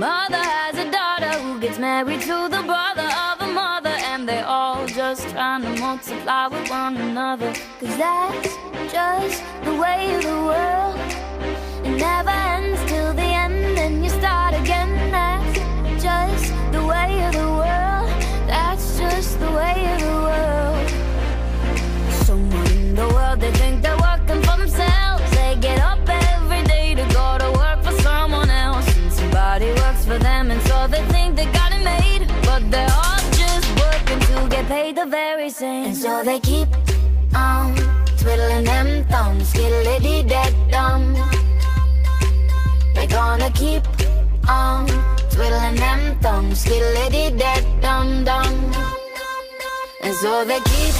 mother has a daughter who gets married to the brother of a mother, and they're all just trying to multiply with one another. Cause that's just the way the world. They think they got it made. But they're all just working to get paid the very same. And so they keep on twiddling them thumbs, skiddly dead dumb. They're gonna keep on twiddling them thumbs, skiddly dead dum dum. And so they keep